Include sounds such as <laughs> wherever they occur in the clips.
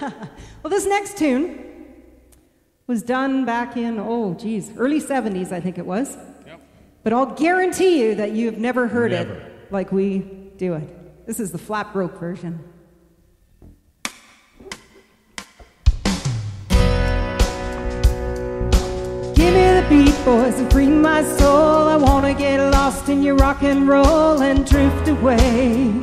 <laughs> well, this next tune was done back in, oh, geez, early 70s, I think it was. Yep. But I'll guarantee you that you have never heard Never. it like we do it. This is the flat broke version. Give me the beat, boys, and free my soul. I wanna get lost in your rock and roll and drift away.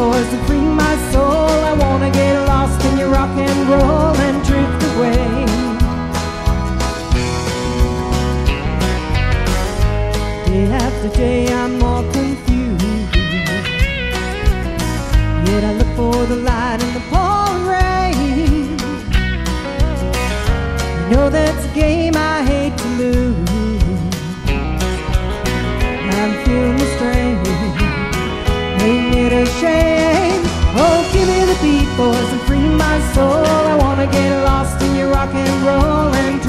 Boys, and free my soul. I wanna get lost in your rock and roll and drift away. Day after day, I'm more confused. Yet I look for the light in the pouring beat, boys, and free my soul. I wanna get lost in your rock and roll and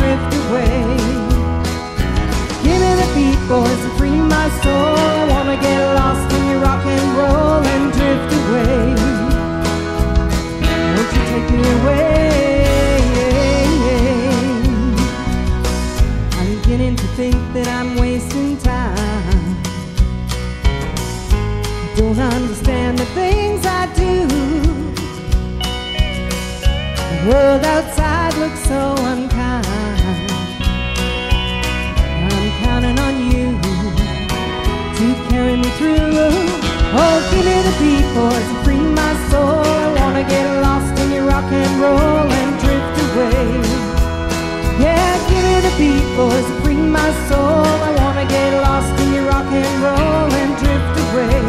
The world outside looks so unkind. I'm counting on you to carry me through. Oh, give me the beat, boys, free my soul. I wanna get lost in your rock and roll and drift away. Yeah, give me the beat, boys, free my soul. I wanna get lost in your rock and roll and drift away.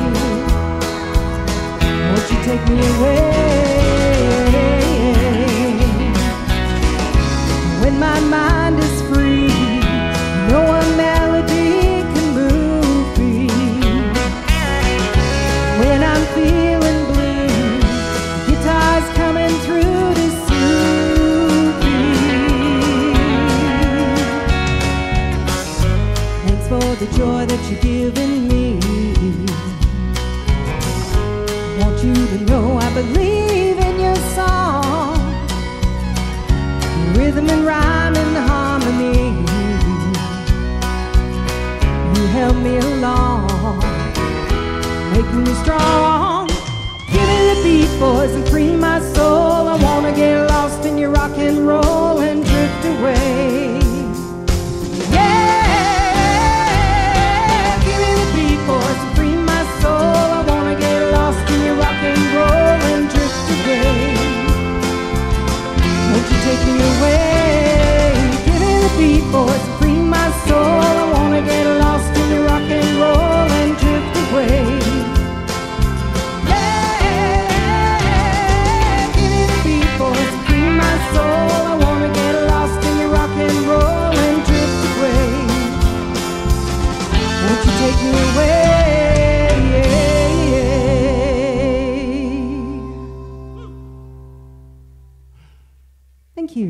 Won't you take me away? My mind is free, no one melody can move me. When I'm feeling blue, guitar's coming through to soothe me. Thanks for the joy that you're giving me. Want you to know I believe rhythm and rhyme and harmony. You help me along, making me strong. Give me the beat, boys, and free my soul. I wanna